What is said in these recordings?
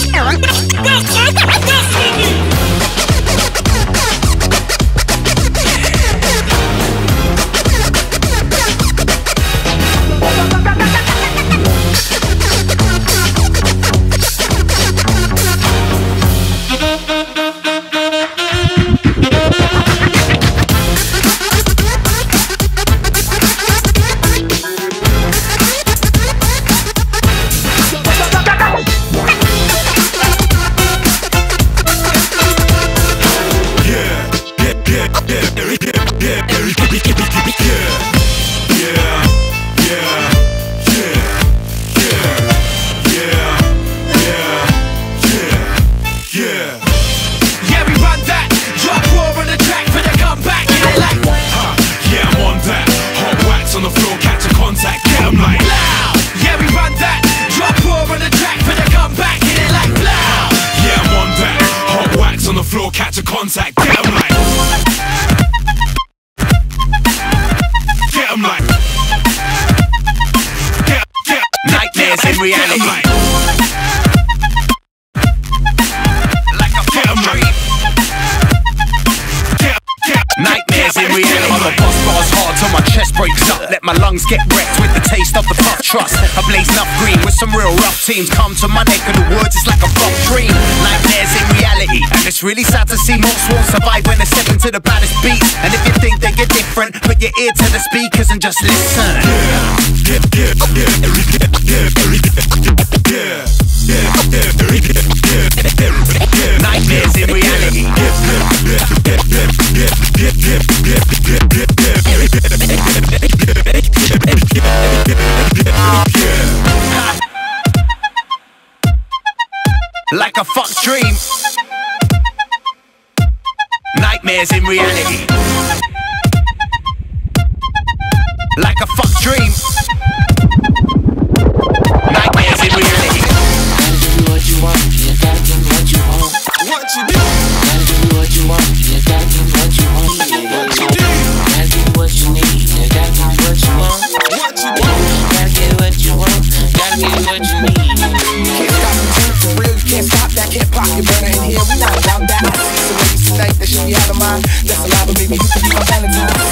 Deixa eu ver. Contact. Get 'em like. Get 'em like. Get, get, Nightmares in reality. Like. Like a Get 'em like. Nightmares in reality. I'm a boss bars hard till my chest breaks up. Let my lungs get wrecked with the taste of the puff trust. I blaze enough green with some real rough teams. Come to my neck of the woods, it's like a rough dream. Nightmares in reality. And it's really sad to see most won't survive when they're stepping to the baddest beats. And if you think they get different, put your ear to the speakers and just listen. Nightmares in reality. Like a fuck dream. In reality. Like a fuck dream. Nightmares in reality. gotta what you want. Do? Gotta what you want, you gotta what you want. You do? Need, gotta what you want. Do? Gotta get what you want, gotta get what you need. Can't stop the for real, you can't stop that, can't burner in here, we not about that. Be out of mind. That's a lie, but maybe you can be my Valentine.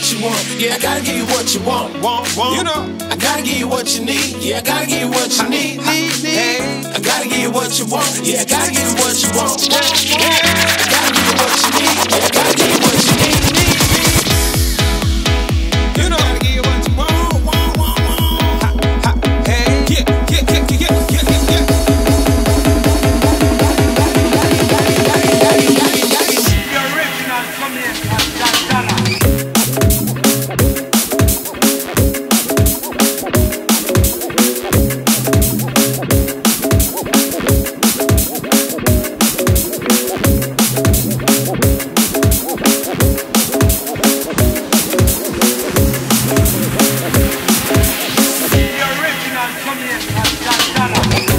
What you want. Yeah, I gotta give you what you want. Want, want. You know, I gotta give you what you need. Yeah, I gotta give you what you need. Need, need. Hey, I gotta give you what you want. Yeah, I gotta give you what you want. にね、